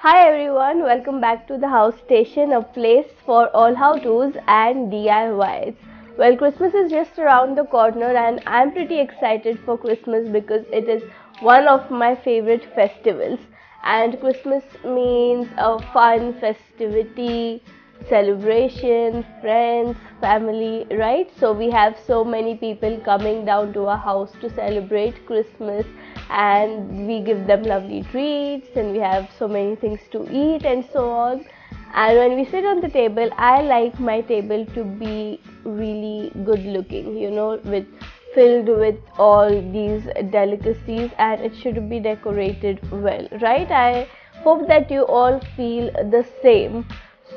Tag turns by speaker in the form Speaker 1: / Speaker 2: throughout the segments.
Speaker 1: Hi everyone, welcome back to the HowStation, a place for all how-tos and DIYs. Well, Christmas is just around the corner and I'm pretty excited for Christmas because it is one of my favorite festivals. And Christmas means a fun festivity, celebration, friends, family, right? So we have so many people coming down to our house to celebrate Christmas and we give them lovely treats and we have so many things to eat and so on. And when we sit on the table, I like my table to be really good looking, you know, with filled with all these delicacies and it should be decorated well, right? I hope that you all feel the same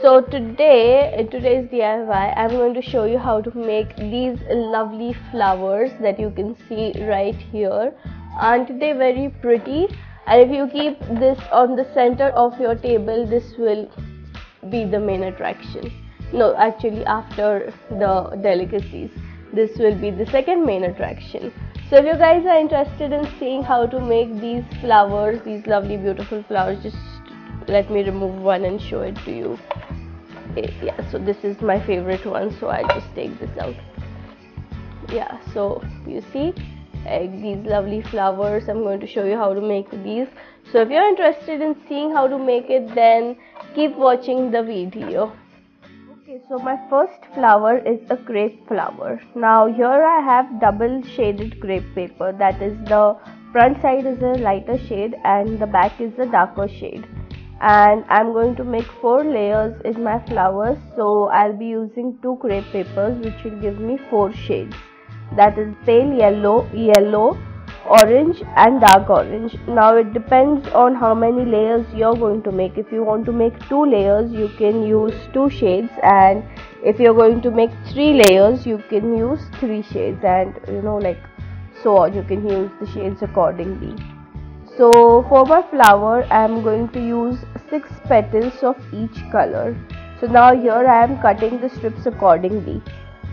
Speaker 1: so today uh, in today's DIY I'm going to show you how to make these lovely flowers that you can see right here. Aren't they very pretty? And if you keep this on the center of your table this will be the main attraction. No actually after the delicacies this will be the second main attraction. So if you guys are interested in seeing how to make these flowers these lovely beautiful flowers just let me remove one and show it to you yeah so this is my favorite one so I'll just take this out. Yeah so you see these lovely flowers I'm going to show you how to make these. So if you're interested in seeing how to make it then keep watching the video. Okay so my first flower is a crepe flower. Now here I have double shaded crepe paper. That is the front side is a lighter shade and the back is a darker shade and I'm going to make four layers in my flowers. So I'll be using two crepe papers which will give me four shades. That is pale yellow, yellow, orange and dark orange. Now it depends on how many layers you're going to make. If you want to make two layers you can use two shades. And if you're going to make three layers you can use three shades. And you know like so on. You can use the shades accordingly so for my flower I am going to use 6 petals of each color. So now here I am cutting the strips accordingly.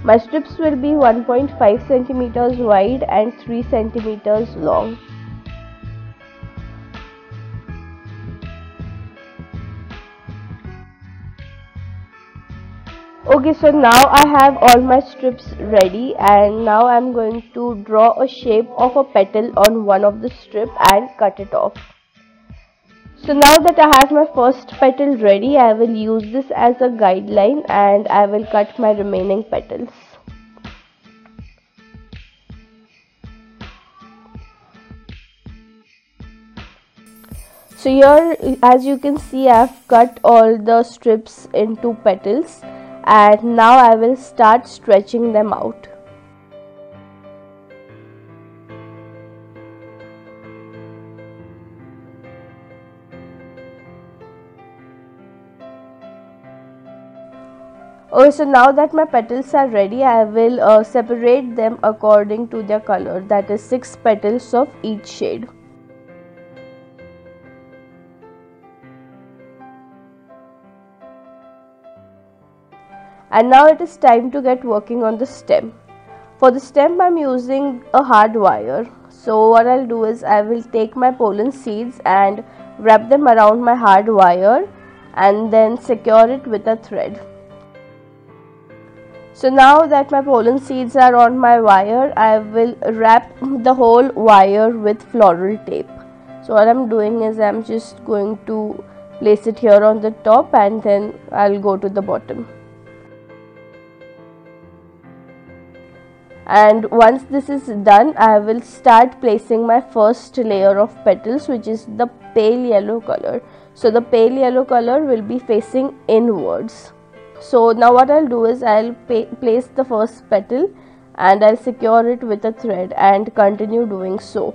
Speaker 1: My strips will be 1.5 centimeters wide and 3 centimeters long okay so now I have all my strips ready and now I'm going to draw a shape of a petal on one of the strip and cut it off. So now that I have my first petal ready I will use this as a guideline and I will cut my remaining petals. So here as you can see I've cut all the strips into petals and now I will start stretching them out. Okay, so now that my petals are ready, I will uh, separate them according to their color that is 6 petals of each shade. And now it is time to get working on the stem. For the stem I'm using a hard wire. So what I'll do is I will take my pollen seeds and wrap them around my hard wire and then secure it with a thread. So now that my pollen seeds are on my wire I will wrap the whole wire with floral tape. So what I'm doing is I'm just going to place it here on the top and then I'll go to the bottom and once this is done I will start placing my first layer of petals which is the pale yellow color. So the pale yellow color will be facing inwards. So now what I'll do is I'll place the first petal and I'll secure it with a thread and continue doing so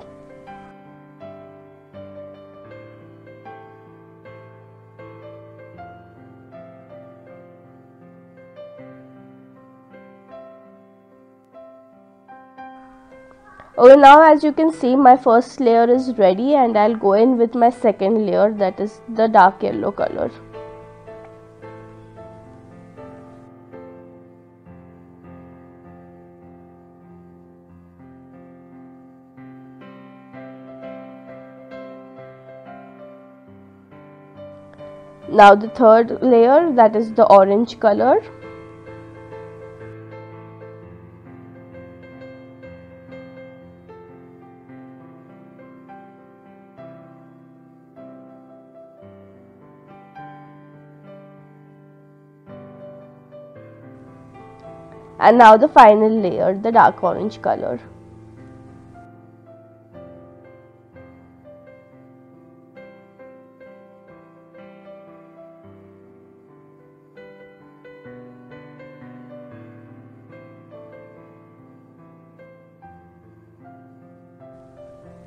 Speaker 1: okay now as you can see my first layer is ready and I'll go in with my second layer that is the dark yellow color. Now the third layer that is the orange color and now the final layer the dark orange color.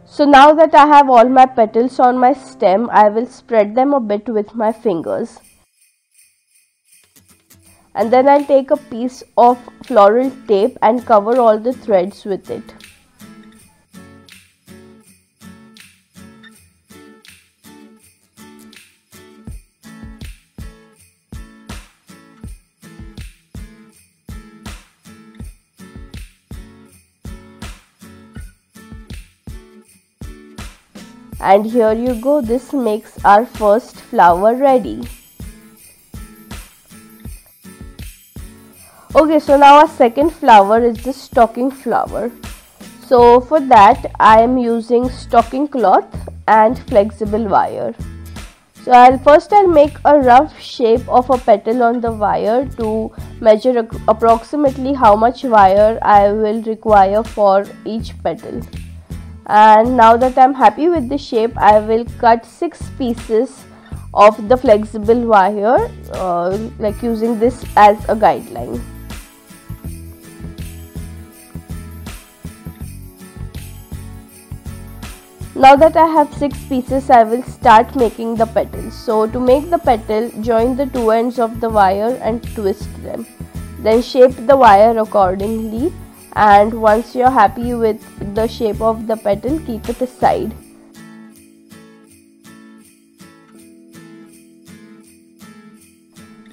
Speaker 1: So now that I have all my petals on my stem, I will spread them a bit with my fingers and then I'll take a piece of floral tape and cover all the threads with it. And here you go, this makes our first flower ready. Okay so now our second flower is the stocking flower. So for that I am using stocking cloth and flexible wire. So I'll first I'll make a rough shape of a petal on the wire to measure approximately how much wire I will require for each petal. And now that I'm happy with the shape I will cut six pieces of the flexible wire uh, like using this as a guideline Now that I have 6 pieces I will start making the petals. So to make the petal join the two ends of the wire and twist them. Then shape the wire accordingly and once you're happy with the shape of the petal keep it aside.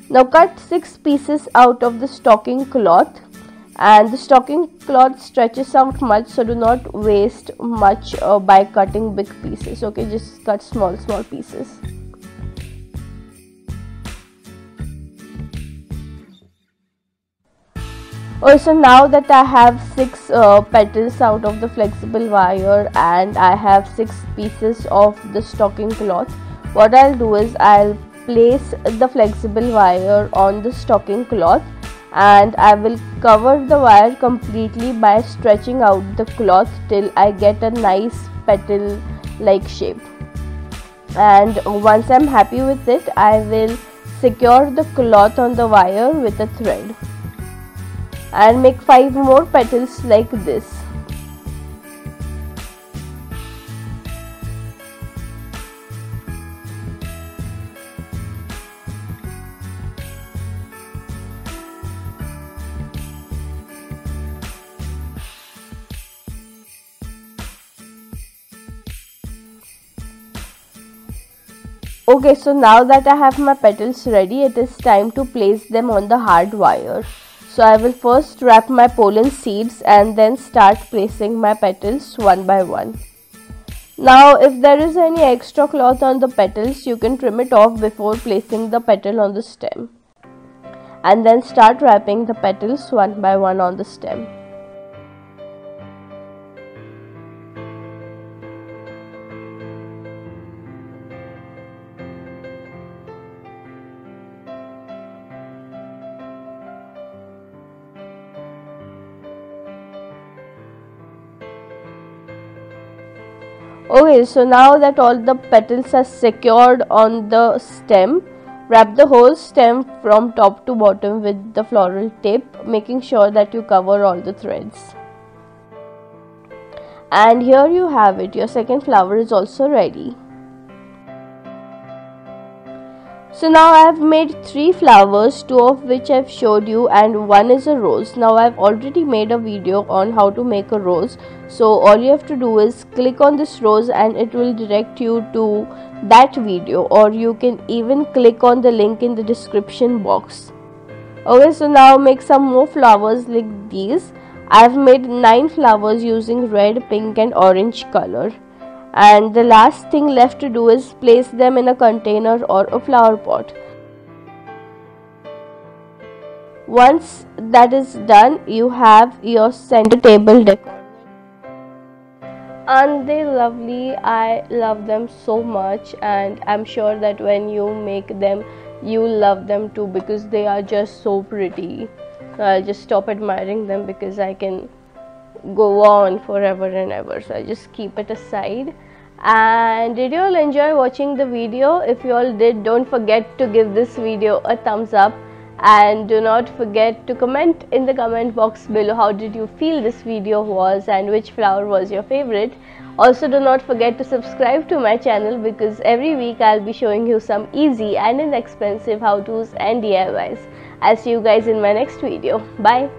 Speaker 1: Now cut 6 pieces out of the stocking cloth and the stocking cloth stretches out much so do not waste much uh, by cutting big pieces. Okay just cut small small pieces. Also now that I have six uh, petals out of the flexible wire and I have six pieces of the stocking cloth what I'll do is I'll place the flexible wire on the stocking cloth and I will cover the wire completely by stretching out the cloth till I get a nice petal like shape. And once I'm happy with it I will secure the cloth on the wire with a thread. And make 5 more petals like this okay so now that I have my petals ready it is time to place them on the hard wire. So I will first wrap my pollen seeds and then start placing my petals one by one. Now if there is any extra cloth on the petals you can trim it off before placing the petal on the stem. And then start wrapping the petals one by one on the stem okay so now that all the petals are secured on the stem wrap the whole stem from top to bottom with the floral tape making sure that you cover all the threads. And here you have it. Your second flower is also ready So now I have made three flowers, two of which I've showed you and one is a rose. Now I've already made a video on how to make a rose. So all you have to do is click on this rose and it will direct you to that video or you can even click on the link in the description box. Okay so now make some more flowers like these. I've made 9 flowers using red, pink and orange color and the last thing left to do is place them in a container or a flower pot. Once that is done you have your center table decor. Aren't they lovely i love them so much. And i'm sure that when you make them you love them too because they are just so pretty. I'll just stop admiring them because i can go on forever and ever so i just keep it aside and did you all enjoy watching the video if you all did don't forget to give this video a thumbs up and do not forget to comment in the comment box below how did you feel this video was and which flower was your favorite also do not forget to subscribe to my channel because every week I'll be showing you some easy and inexpensive how-tos and DIYs. I'll see you guys in my next video. Bye.